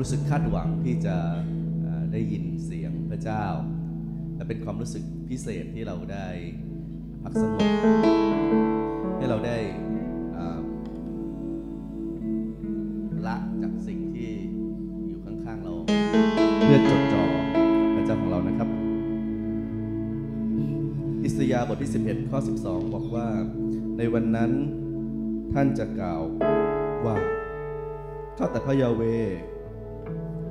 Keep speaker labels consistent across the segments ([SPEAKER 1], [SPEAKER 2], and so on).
[SPEAKER 1] รู้สึกคาดหวังที่จะได้ยินเสียงพระเจ้า และเป็นความรู้สึกพิเศษที่เราได้พักสงบให้เราได้ละจากสิ่งที่อยู่ข้างๆเรา เพื่อจดจ่อพระเจ้าของเรานะครับ อิสยาห์บทที่ 11 ข้อ 12 บอกว่า ในวันนั้นท่านจะกล่าวว่าข้าแต่พระยาเว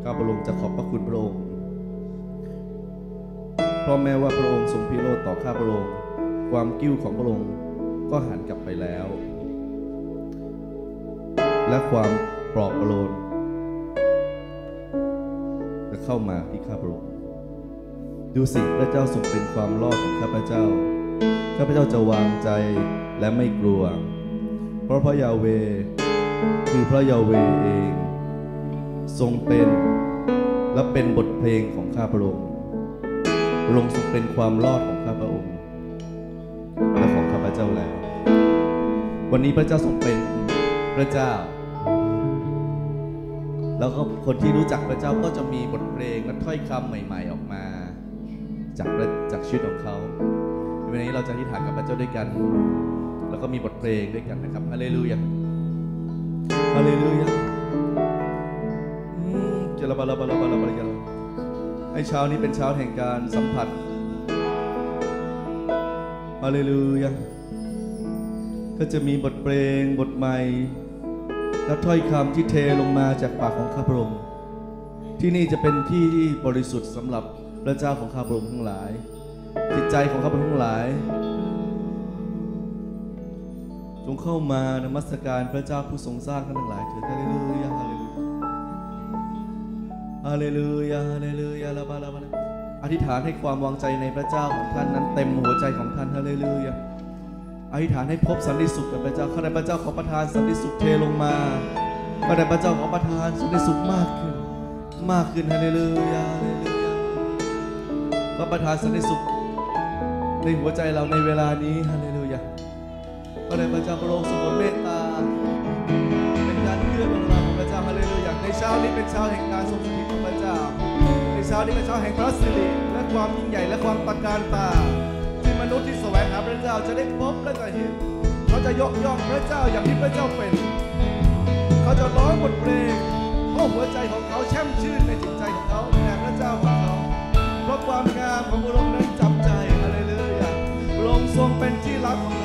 [SPEAKER 1] ข้าพระองค์จะขอบพระคุณพระองค์ เพราะแม้ว่าพระองค์ทรงพิโรธต่อข้าพระองค์ ความกิ้วของพระองค์ก็หันกลับไปแล้ว และความปลอบประโลมจะเข้ามาที่ข้าพระองค์ ดูสิพระเจ้าทรงเป็นความรอดของข้าพเจ้า ข้าพเจ้าจะวางใจและไม่กลัว เพราะพระยาเว คือพระยาเวเอง ทรงเป็นและเป็นบทเพลงของข้าพระองค์พระองค์ทรงเป็นความรอดของข้าพระองค์และของข้าพเจ้าแล้ว วันนี้พระเจ้าทรงเป็นพระเจ้า แล้วก็คนที่รู้จักพระเจ้าก็จะมีบทเพลงและถ้อยคำใหม่ ๆ ออกมา จากจากชีวิตของเขาวันนี้เราจะอธิษฐานกับพระเจ้าด้วยกัน แล้วก็มีบทเพลงด้วยกันนะครับฮาเลลูยาฮาเลลูยา ลาบาลาบาลาบาลาบาลาให้เช้านี้เป็นเช้าแห่งการสัมผัสฮาเลลูยาก็จะมีบทเพลงบทใหม่และถ้อยคำที่เทลงมาจากปากของข้าพระองค์ที่นี่จะเป็นที่ที่บริสุทธิ์สำหรับพระเจ้าของข้าพระองค์ทั้งหลาย จิตใจของข้าพระองค์ทั้งหลาย จงเข้ามานมัสการพระเจ้าผู้ทรงสร้างทั้งหลายเถิดฮาเลลูยา ฮาเลลูยาฮาเลลูยาลลูยาลาบาลาบาลาอธิษฐานให้ความวางใจในพระเจ้าของท่านนั้นเต็มหัวใจของท่านฮาเลลูยาอธิษฐานให้พบสันติสุขกับพระเจ้าข้าแต่พระเจ้าขอประทานสันติสุขเทลงมาข้าแต่พระเจ้าขอประทานสันติสุขมากขึ้น มากขึ้นฮาเลลูยาฮาเลลูยาขอประทานสันติสุขในหัวใจเราในเวลานี้ฮาเลลูยาพระเดชพระเจ้าพระองค์ทรงเมตตาเป็นการเคลื่อนลงมาของพระเจ้าฮาเลลูยาในเช้านี้เป็นเช้าแห่งการทรงสถิต เช้านี้เป็นเช้าแห่งพระสิริและความยิ่งใหญ่และความตระการตาที่มนุษย์ที่แสวงหาพระเจ้าจะได้พบและจะเห็น เขาจะยกย่องพระเจ้าอย่างที่พระเจ้าเป็น เขาจะร้องบทเพลงเพราะหัวใจของเขาแช่มชื่นในจิตใจของเขาแด่พระเจ้าของเขา เพราะความงามของพระองค์นั้นจับใจฮาเลลูยาพระองค์ทรงเป็นที่รักของเรา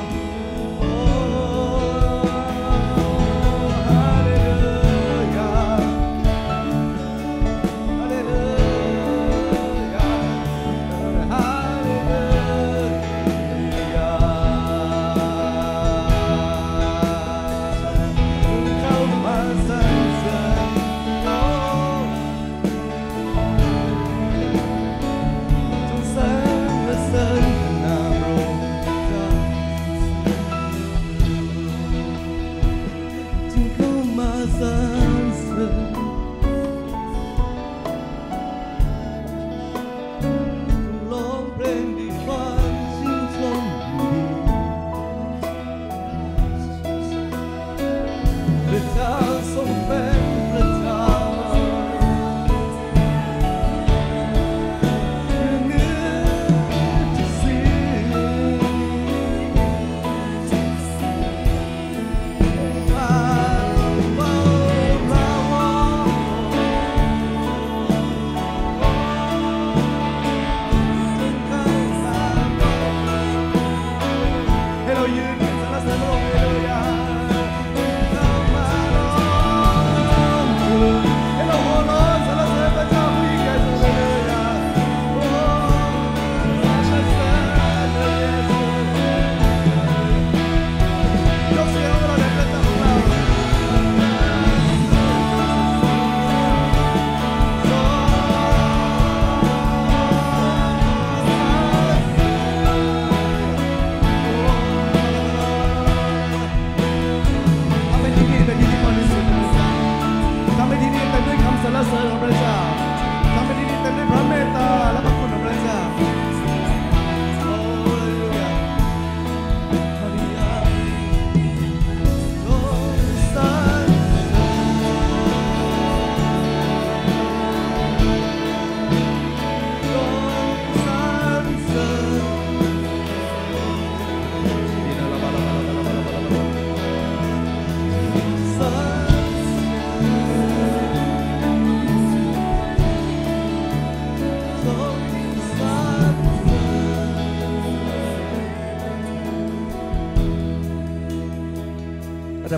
[SPEAKER 1] ให้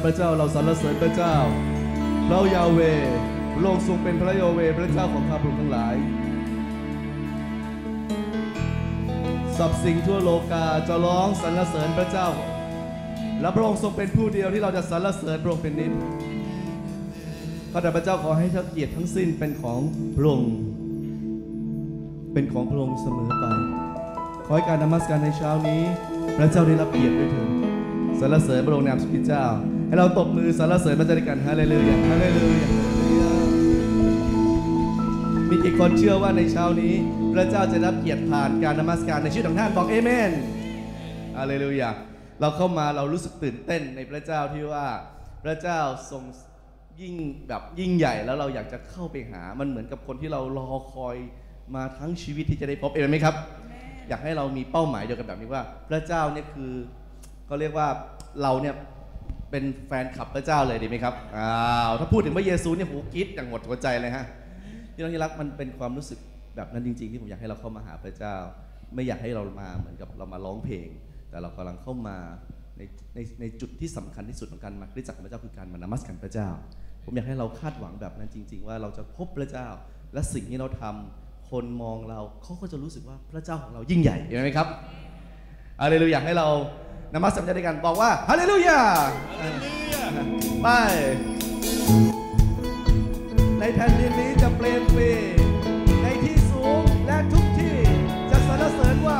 [SPEAKER 1] พระเจ้าเราสรรเสริญพระเจ้าเรายาเวพระองค์ทรงเป็นพระยาเวพระเจ้าของข้าพระองค์ทั้งหลายสับสิ่งทั่วโลกาจะร้องสรรเสริญพระเจ้า และพระองค์ทรงเป็นผู้เดียวที่เราจะสรรเสริญพระองค์เป็นนิจข้าแต่พระเจ้าขอให้ทั้งเกียรติทั้งสิ้นเป็นของพระองค์เป็นของพระองค์เสมอไป ขอให้การนมัสการในเช้านี้ พระเจ้าได้รับเกียรติด้วยเถิดสรรเสริญพระองค์ในามสุขิเจ้า ให้เราตบมือสรรเสริญพระเจ้าด้วยกันฮาเลลูยาฮาเลลูยาฮาเลลูยามีกี่คนเชื่อว่าในเช้านี้ พระเจ้าจะรับเกียรติผ่านการนมัสการในชีวิตของท่านบอกเอเมนฮาเลลูยาเราเข้ามาเรารู้สึกตื่นเต้นในพระเจ้าที่ว่าพระเจ้าทรงยิ่งแบบยิ่งใหญ่แล้วเราอยากจะเข้าไปหา มันเหมือนกับคนที่เรารอคอยมาทั้งชีวิตที่จะได้พบเอเมนไหมครับ อยากให้เรามีเป้าหมายเดียวกันแบบนี้ว่า พระเจ้าเนี่ยคือก็เรียกว่าเราเนี่ย เป็นแฟนคลับพระเจ้าเลยดีไหมครับอ้าวถ้าพูดถึงพระเยซูเนี่ยโหกรี๊ดอย่างหมดหัวใจเลยฮะที่น้องที่รักมันเป็นความรู้สึกแบบนั้นจริง ๆ ที่ผมอยากให้เราเข้ามาหาพระเจ้า ไม่อยากให้เรามาเหมือนกับเรามาร้องเพลง แต่เรากำลังเข้ามาในในในจุดที่สำคัญที่สุดของการมาริจักพระเจ้าคือการมานมัสการพระเจ้า ผมอยากให้เราคาดหวังแบบนั้นจริง ๆ ว่าเราจะพบพระเจ้า และสิ่งที่เราทำคนมองเราเขาก็จะรู้สึกว่าพระเจ้าของเรายิ่งใหญ่เห็นไหมครับฮาเลลูยากให้เรา นมัสการด้วยกันบอกว่าฮาเลลูยาไป ในแผ่นดินนี้จะเปลี่ยนปีในที่สูงและทุกที่จะสรรเสริญว่า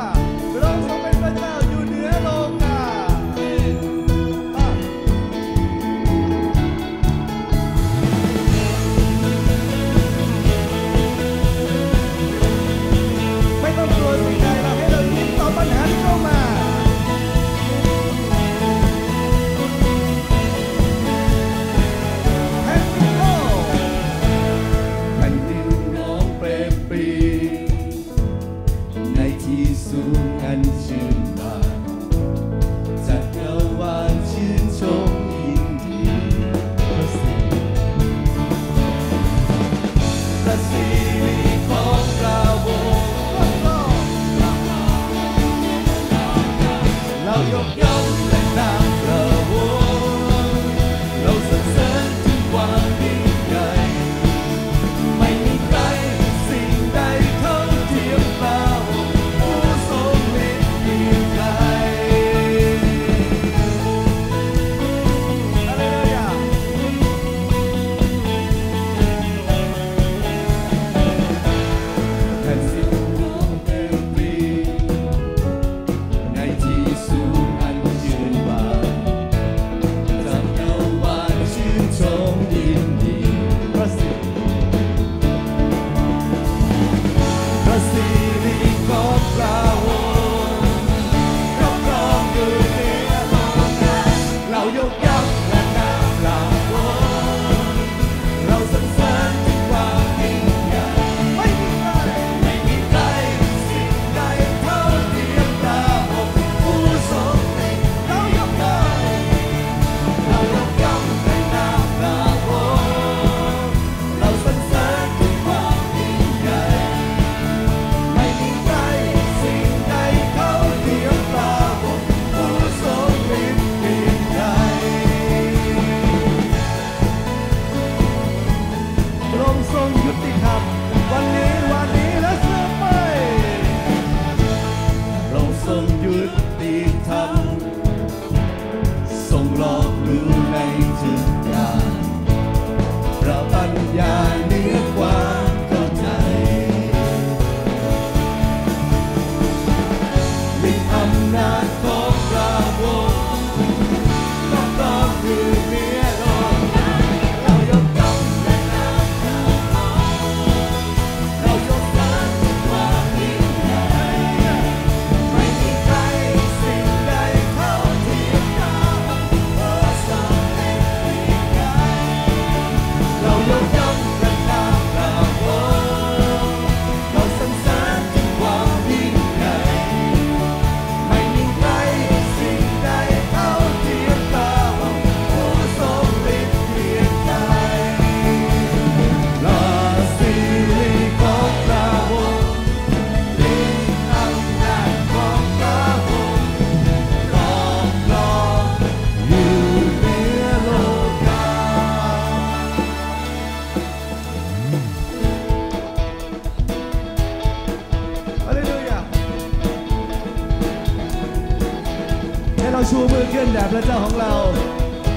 [SPEAKER 1] เพื่อนแด่พระเจ้าของเรา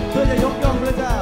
[SPEAKER 1] เพื่อจะยกย่องพระเจ้า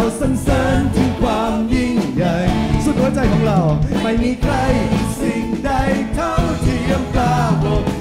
[SPEAKER 1] ราสรรเสริญถึงความยิ่งใหญ่ สุดหัวใจของเราไม่มีใครสิ่งใดเท่าเทียมตาโลก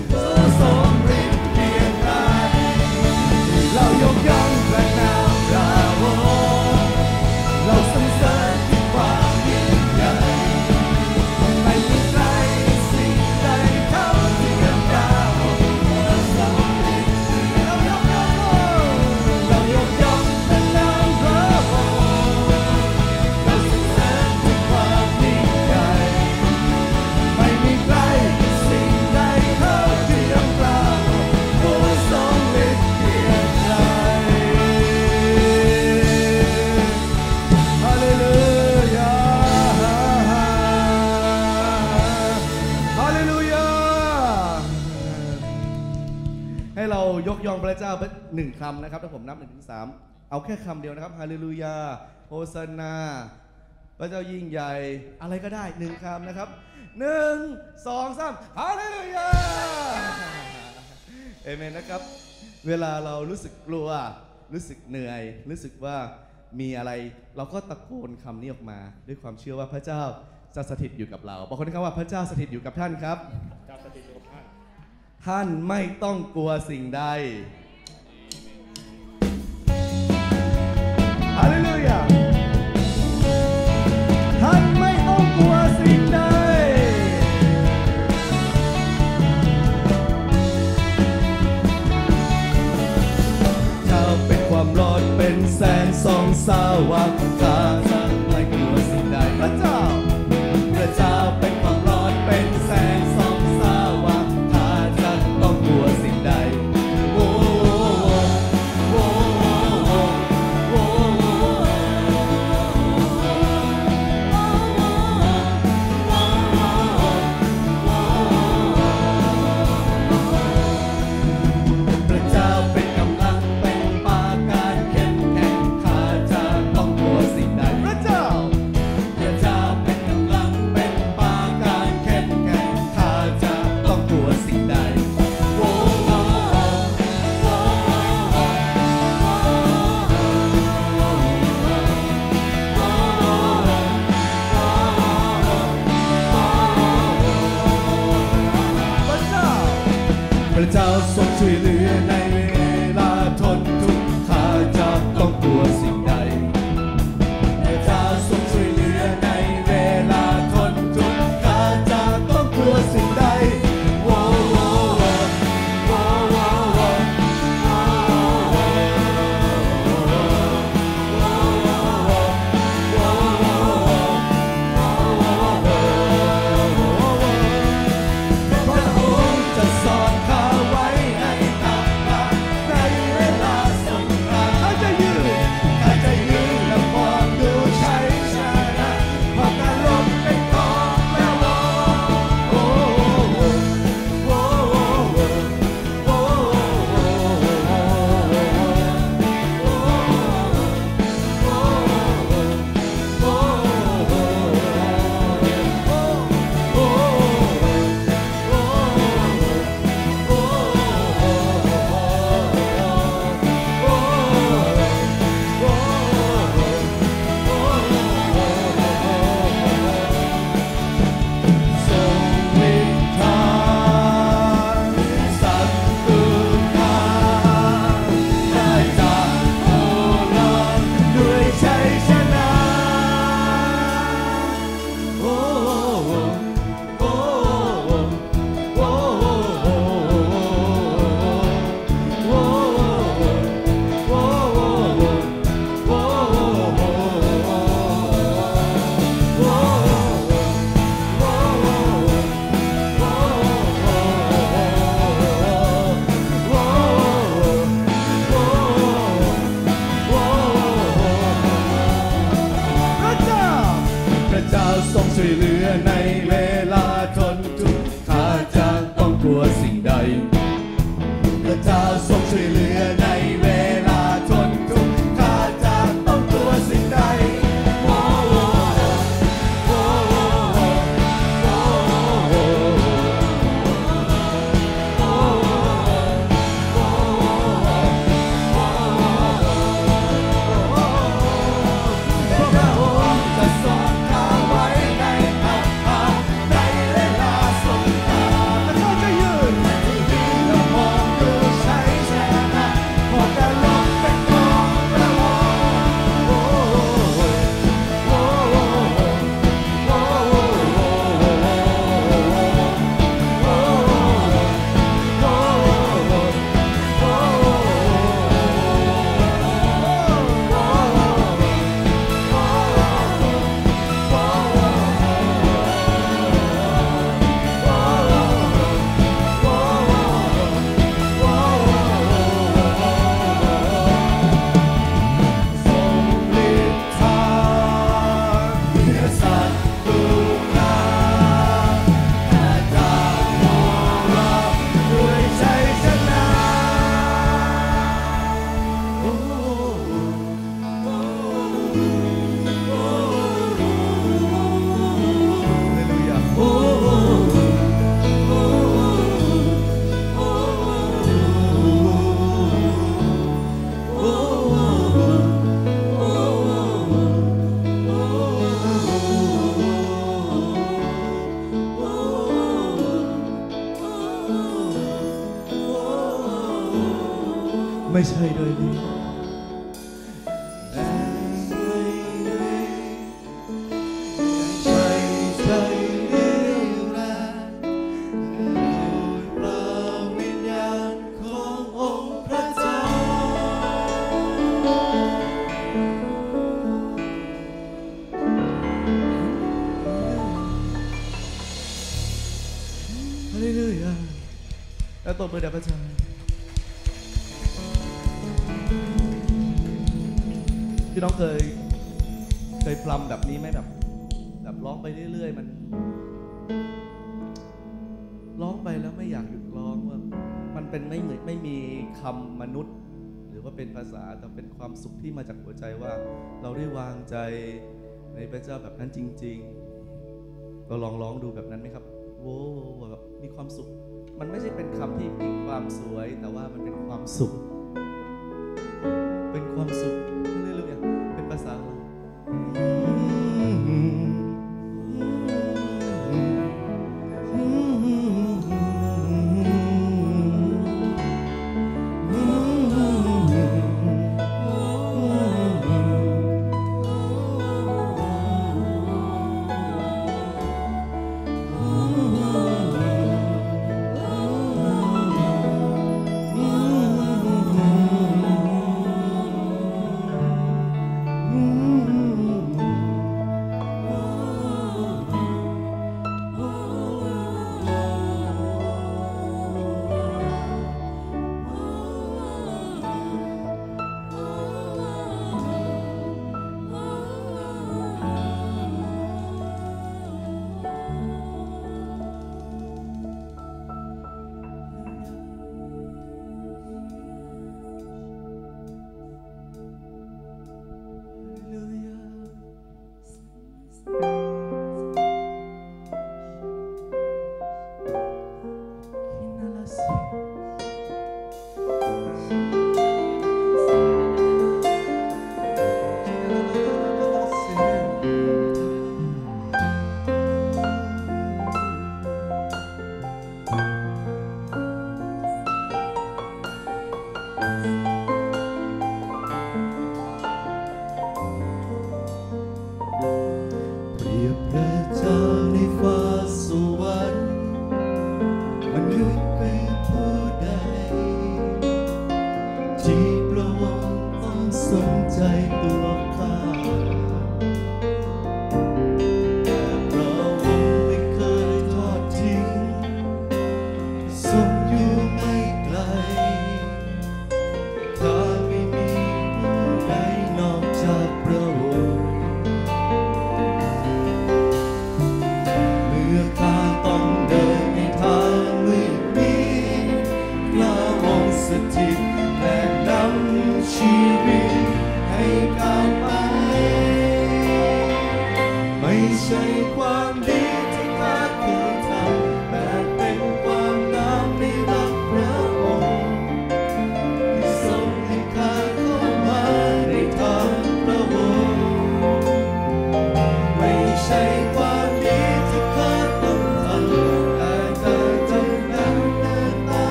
[SPEAKER 1] พระเจ้าเป็นหนึ่งคำนะครับถ้าผมนับหนึ่งถึงสามเอาแค่คำเดียวนะครับฮาเลลูยาโฮซนา พระเจ้ายิ่งใหญ่อะไรก็ได้หนึ่งคำนะครับหนึ่งสองสามฮาเลลูยาเอเมนนะครับ เวลาเรารู้สึกกลัว รู้สึกเหนื่อย รู้สึกว่ามีอะไร เราก็ตะโกนคำนี้ออกมา ด้วยความเชื่อว่าพระเจ้าจะสถิตอยู่กับเราบอกคนนะครับว่าพระเจ้าสถิตอยู่กับท่านครับ
[SPEAKER 2] ท่าน
[SPEAKER 1] ไม่ต้องกลัวสิ่งใดฮาเลลูยท่านไม่ต้องกลัวสิ่งใด เจ้เป็นความร้อนเป็นแสงสองสาว่างกลาง ใภาษาแต่เป็นความสุขที่มาจากหัวใจว่า เราได้วางใจในพระเจ้าแบบนั้นจริง ๆ เราลองร้องดูแบบนั้นไหมครับโว้วแบบมีความสุข มันไม่ใช่เป็นคำที่มีความสวย แต่ว่ามันเป็นความสุข เป็นความสุขเรื่อยๆเป็นภาษาเรา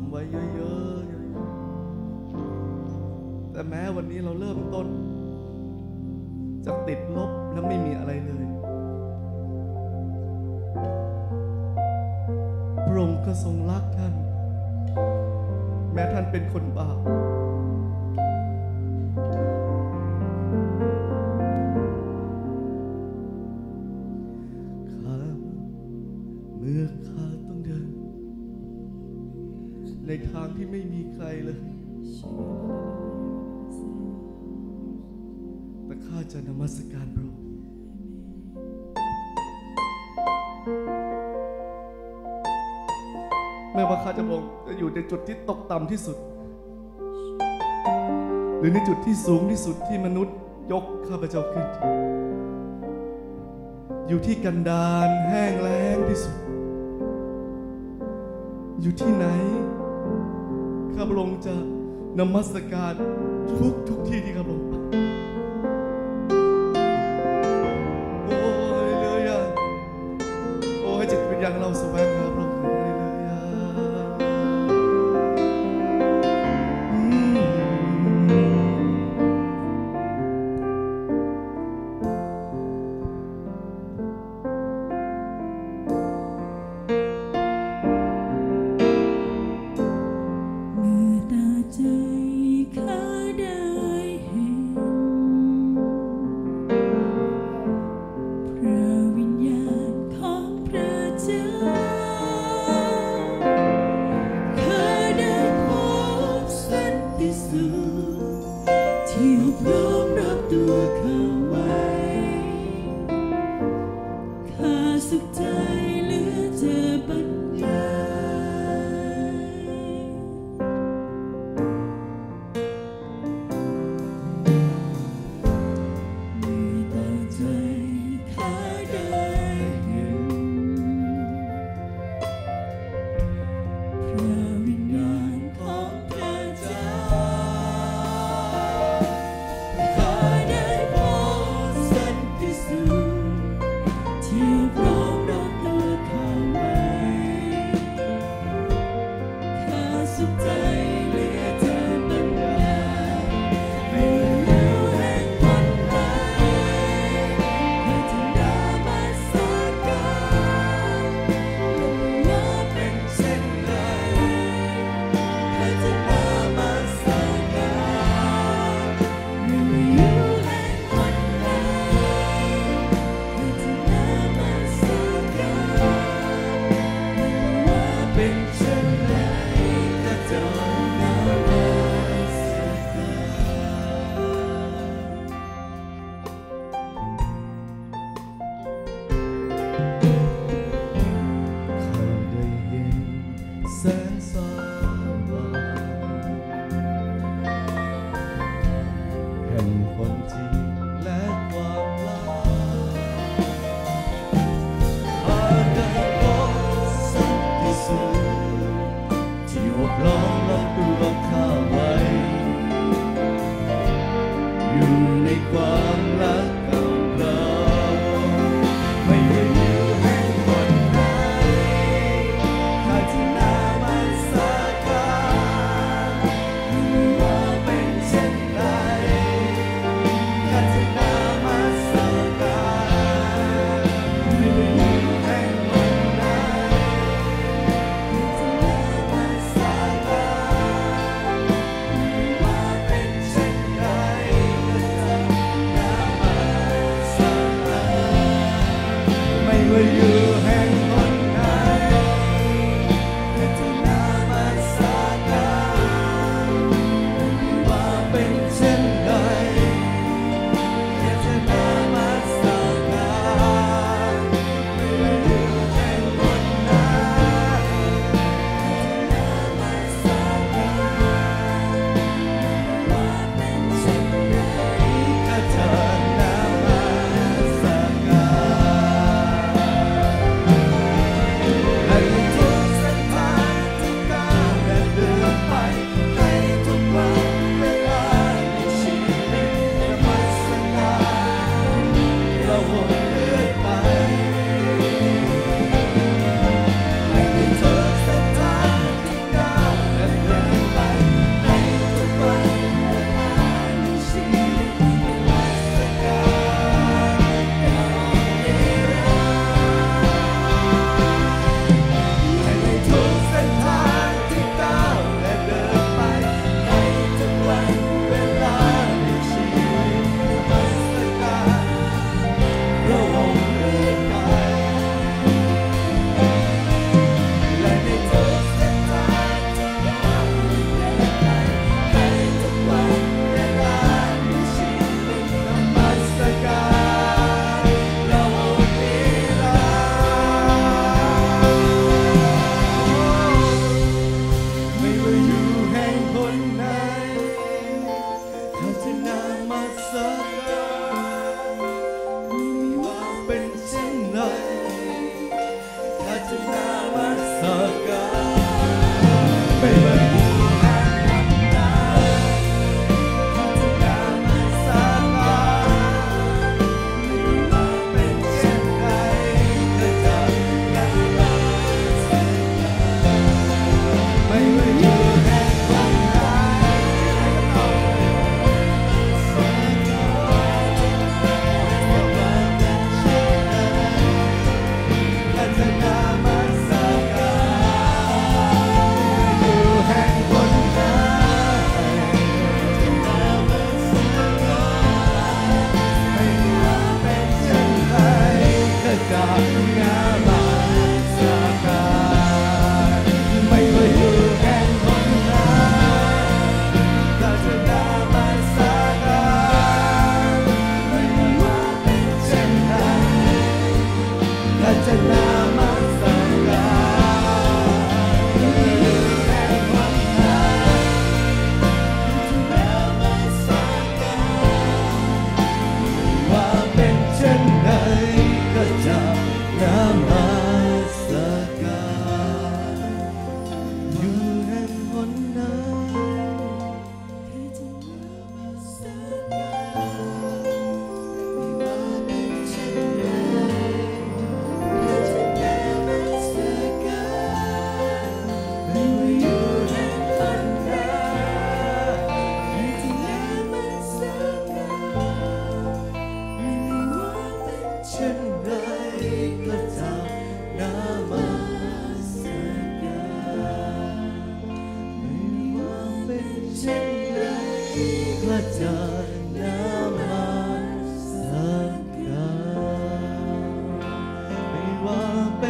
[SPEAKER 2] มไว้เยอะ
[SPEAKER 1] ๆ แต่แม้วันนี้เราเริ่มต้นจากติดลบและไม่มีอะไรเลย พระองค์ก็ทรงรักท่าน แม้ท่านเป็นคนบาป จะนมัสการพระองค์ไม่ว่าข้าจะบพงจะอยู่ในจุดที่ตกต่ำที่สุด หรือในจุดที่สูงที่สุดที่มนุษย์ยกข้าพเจ้าขึ้น อยู่ที่กันดารแห้งแล้งที่สุด อยู่ที่ไหน ข้าพระองค์จะนมัสการทุกทุกที่ที่ข้าพระองค์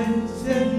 [SPEAKER 1] ว่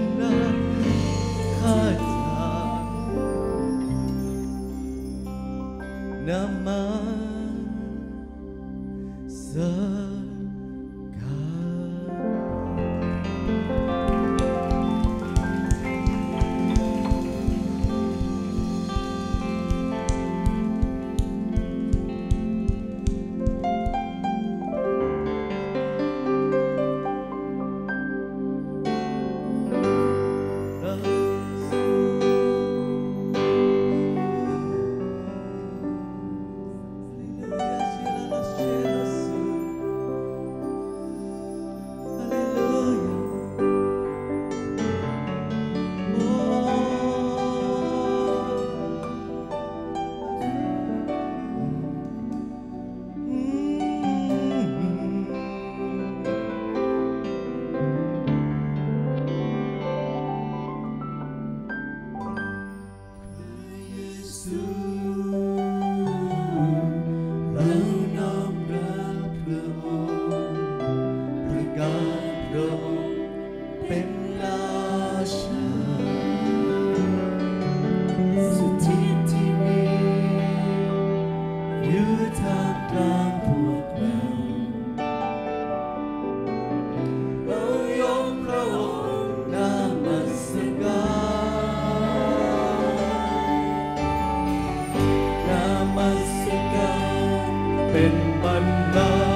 [SPEAKER 1] เป็นบรรดา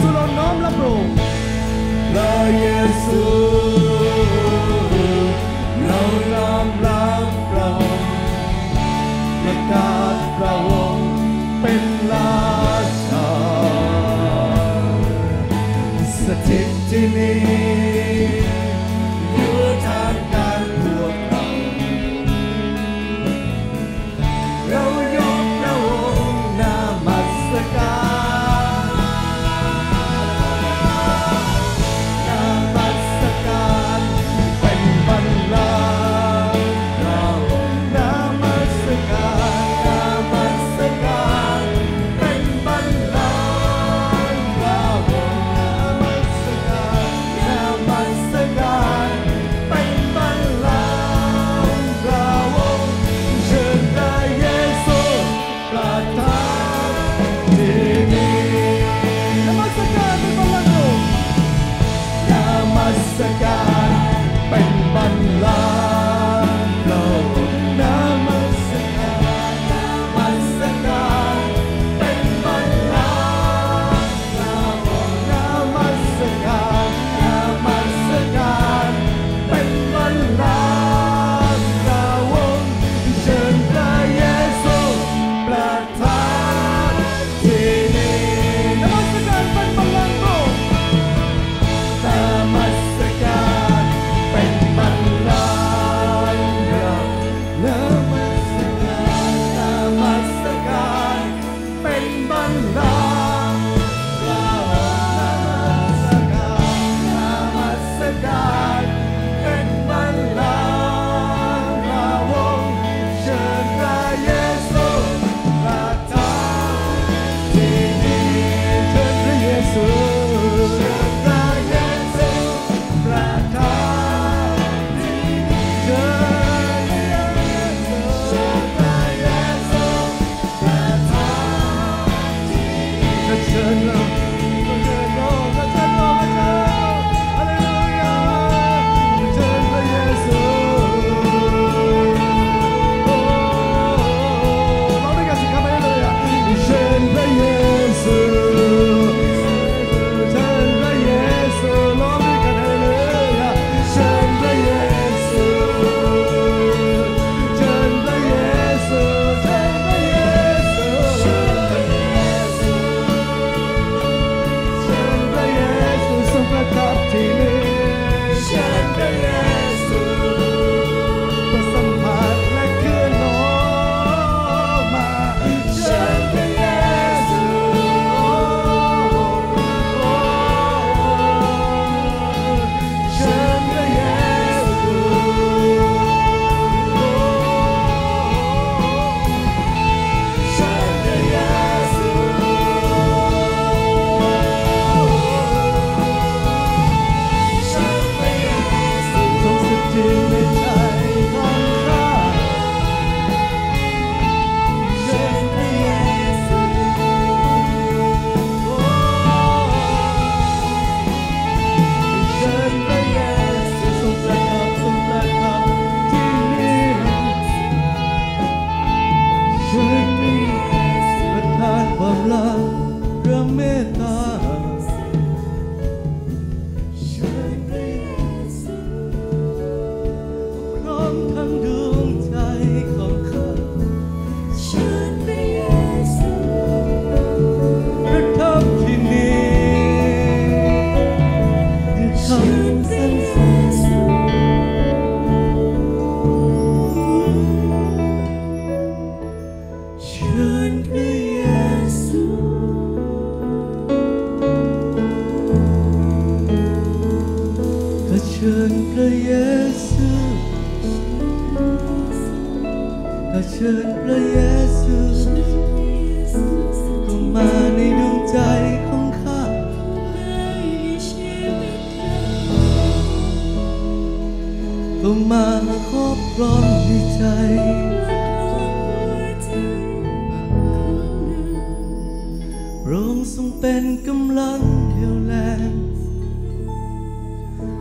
[SPEAKER 1] su nom la bro. La Jesús Nom la bro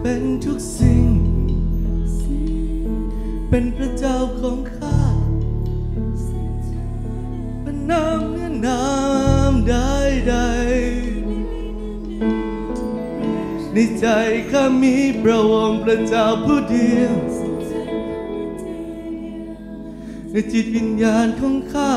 [SPEAKER 1] เป็นทุกสิ่ง เป็นพระเจ้าของข้าเป็นน้ำเนื้อน้ำได้ใดๆในใจข้ามีพระองค์พระเจ้าผู้เดียวในจิตวิญญาณของข้า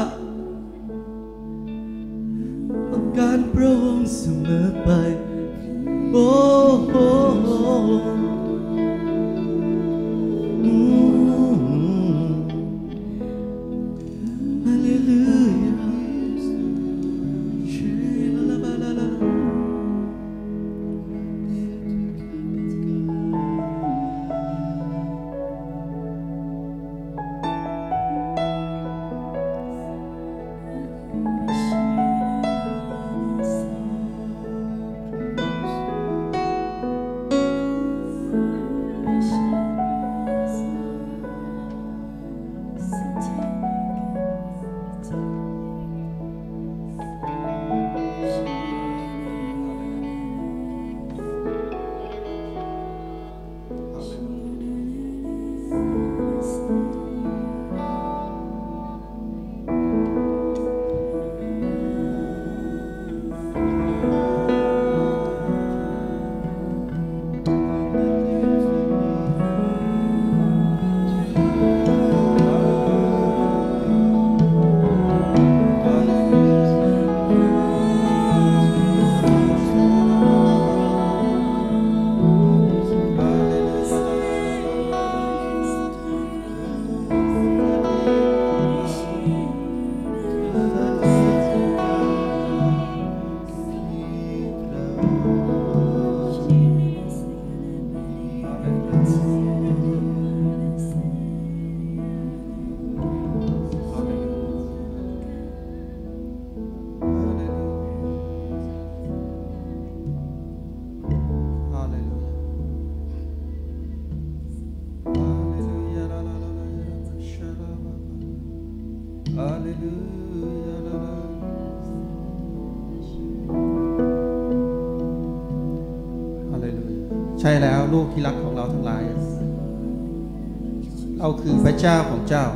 [SPEAKER 1] เรา
[SPEAKER 3] คือพระเจ้าของเจ้า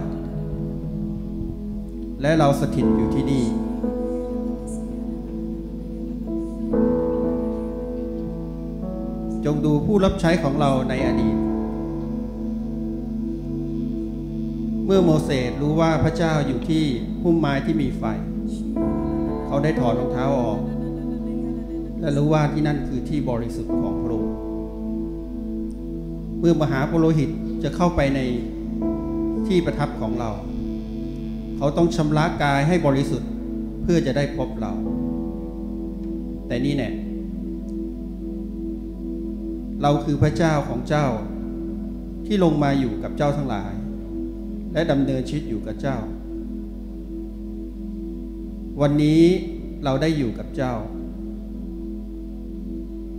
[SPEAKER 3] และเราสถิตอยู่ที่นี่ จงดูผู้รับใช้ของเราในอดีต เมื่อโมเสสรู้ว่าพระเจ้าอยู่ที่พุ่มไม้ที่มีไฟ เขาได้ถอดรองเท้าออก และรู้ว่าที่นั่นคือที่บริสุทธิ์ของพระองค์เมื่อมหาปุโรหิตจะเข้าไปใน ที่ประทับของเรา เขาต้องชำระกายให้บริสุทธิ์เพื่อจะได้พบเรา แต่นี่เนี่ยเราคือพระเจ้าของเจ้าที่ลงมาอยู่กับเจ้าทั้งหลาย และดำเนินชีวิตอยู่กับเจ้า วันนี้เราได้อยู่กับเจ้า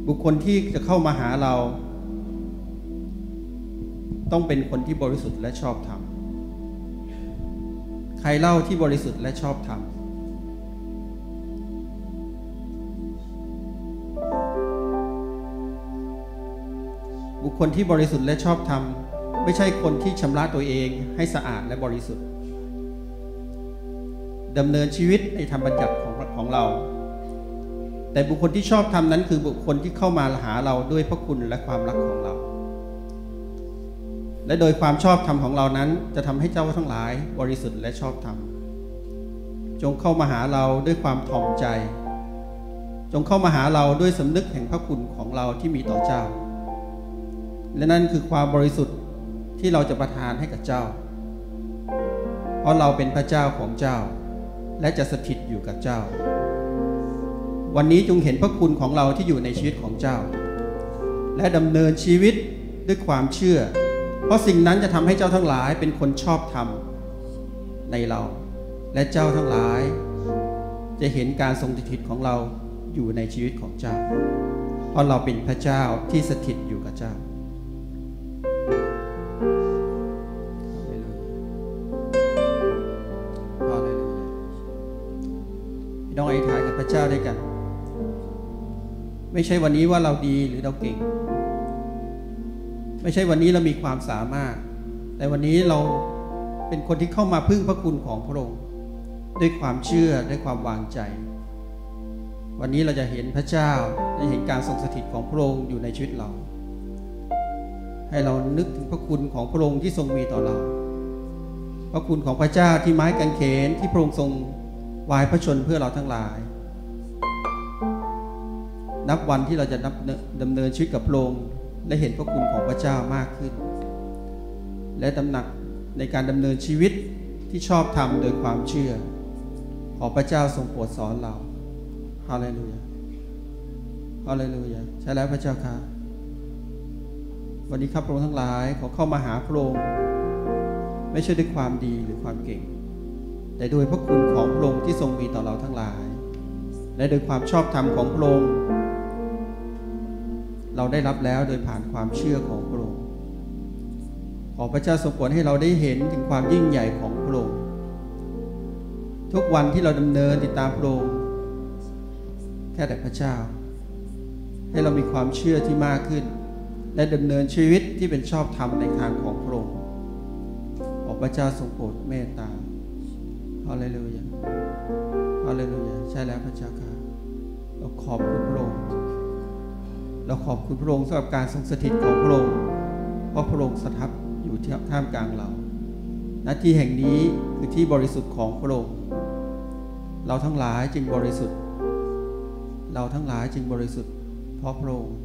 [SPEAKER 3] บุคคลที่จะเข้ามาหาเรา ต้องเป็นคนที่บริสุทธิ์และชอบธรรม ใครเล่าที่บริสุทธิ์และชอบธรรมบุคคลที่บริสุทธิ์และชอบธรรมไม่ใช่คนที่ชำระตัวเองให้สะอาดและบริสุทธิ์ดำเนินชีวิตในธรรมบัญญัติของของเรา แต่บุคคลที่ชอบธรรมนั้นคือบุคคลที่เข้ามาหาเราด้วยพระคุณและความรักของเรา และโดยความชอบธรรมของเรานั้น จะทำให้เจ้าทั้งหลายบริสุทธิ์และชอบธรรม จงเข้ามาหาเราด้วยความถ่อมใจ จงเข้ามาหาเราด้วยสำนึกแห่งพระคุณของเราที่มีต่อเจ้า และนั่นคือความบริสุทธิ์ที่เราจะประทานให้กับเจ้า เพราะเราเป็นพระเจ้าของเจ้า และจะสถิตอยู่กับเจ้า วันนี้จงเห็นพระคุณของเราที่อยู่ในชีวิตของเจ้า และดำเนินชีวิตด้วยความเชื่อ เพราะสิ่งนั้นจะทำให้เจ้าทั้งหลายเป็นคนชอบธรรมในเรา และเจ้าทั้งหลาย จะเห็นการทรงสถิตของเราอยู่ในชีวิตของเจ้า เพราะเราเป็นพระเจ้าที่สถิตอยู่กับเจ้าฮาเลยาพี่น้องไอธิษฐานกับพระเจ้าด้วยกัน ไม่ใช่วันนี้ว่าเราดีหรือเราเก่ง ไม่ใช่วันนี้เรามีความสามารถ แต่วันนี้เราเป็นคนที่เข้ามาพึ่งพระคุณของพระองค์ด้วยความเชื่อด้วยความวางใจ วันนี้เราจะเห็นพระเจ้าได้เห็นการทรงสถิตของพระองค์อยู่ในชีวิตเรา ให้เรานึกถึงพระคุณของพระองค์ที่ทรงมีต่อเรา พระคุณของพระเจ้าที่ไม้กางเขนที่พระองค์ทรงวายพระชนเพื่อเราทั้งหลาย นับวันที่เราจะนับดำเนินชีวิตกับพระองค์ และเห็นพระคุณของพระเจ้ามากขึ้น และตำหนักในการดำเนินชีวิตที่ชอบทำโดยความเชื่อ ขอพระเจ้าทรงโปรดสอนเราฮาเลลูยาฮาเลลูยาใช่แล้วพระเจ้าค่ะวันนี้ข้าพระองค์ทั้งหลายขอเข้ามาหาพระองค์ไม่ใช่ด้วยความดีหรือความเก่ง แต่โดยพระคุณของพระองค์ที่ทรงมีต่อเราทั้งหลาย และโดยความชอบธรรมของพระองค์ เราได้รับแล้วโดยผ่านความเชื่อของพระองค์ขอพระเจ้าทรงโปรดให้เราได้เห็นถึงความยิ่งใหญ่ของพระองค์ทุกวันที่เราดำเนินติดตามพระองค์แค่แต่พระเจ้า ให้เรามีความเชื่อที่มากขึ้น และดำเนินชีวิตที่เป็นชอบธรรมในทางของพระองค์ขอพระเจ้าทรงโปรดเมตตาฮาเลลูยาฮาเลลูยาใช่แล้วพระเจ้าค่ะเราขอบคุณพระองค์ เราขอบคุณพระองค์สำหรับการทรงสถิตของพระองค์เพราะพระองค์สถับอยู่ที่ท่ามกลางเราณที่แห่งนี้คือที่บริสุทธิ์ของพระองค์เราทั้งหลายจึงบริสุทธิ์ เราทั้งหลายจึงบริสุทธิ์เพราะพระองค์